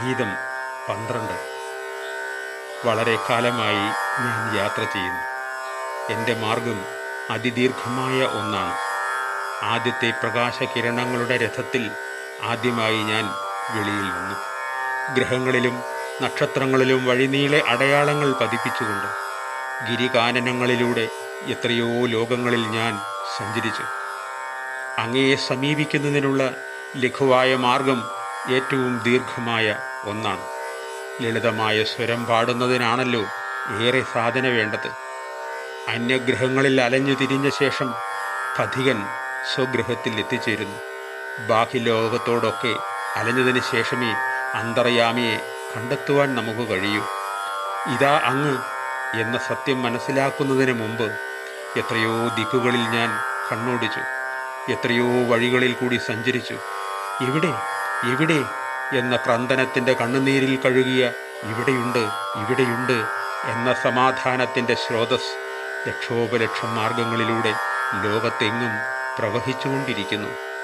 ഗീതം പന്ത്രണ്ട്. വളരെ കാലമായി ഞാൻ യാത്ര ചെയ്യുന്നു. എന്റെ മാർഗം അതിദീർഘമായ ഒന്നാണ്. ആദ്യത്തെ പ്രകാശകിരണങ്ങളുടെ രഥത്തിൽ ആദ്യമായി ഞാൻ വെളിയിൽ വന്നു ഗ്രഹങ്ങളിലും നക്ഷത്രങ്ങളിലും വഴിനീളെ അടയാളങ്ങൾ പതിപ്പിച്ചുകൊണ്ട് ഗിരികാനനങ്ങളിലൂടെ എത്രയോ ലോകങ്ങളിൽ ഞാൻ സഞ്ചരിച്ചു. അങ്ങയെ സമീപിക്കുന്നതിനുള്ള ലഘുവായ മാർഗം ഏറ്റവും ദീർഘമായ ഒന്നാണ്. ലളിതമായ സ്വരം പാടുന്നതിനാണല്ലോ ഏറെ സാധന വേണ്ടത്. അന്യഗ്രഹങ്ങളിൽ അലഞ്ഞു തിരിഞ്ഞ ശേഷം പഥികൻ സ്വഗൃഹത്തിൽ എത്തിച്ചേരുന്നു. ബാഹ്യലോകത്തോടൊക്കെ അലഞ്ഞതിന് ശേഷമേ അന്തർയാമിയെ കണ്ടെത്തുവാൻ നമുക്ക് കഴിയൂ. ഇതാ അങ്ങ് എന്ന സത്യം മനസ്സിലാക്കുന്നതിന് മുമ്പ് എത്രയോ ദിക്കുകളിൽ ഞാൻ കണ്ണോടിച്ചു. എത്രയോ വഴികളിൽ കൂടി സഞ്ചരിച്ചു. എവിടെ? എവിടെ? എന്ന ക്രന്ദനത്തിന്റെ കണ്ണുനീരിൽ കഴുകിയ ഇവിടെയുണ്ട് ഇവിടെയുണ്ട് എന്ന സമാധാനത്തിന്റെ സ്രോതസ് ലക്ഷോപലക്ഷം മാർഗങ്ങളിലൂടെ ലോകത്തെങ്ങും പ്രവഹിച്ചുകൊണ്ടിരിക്കുന്നു.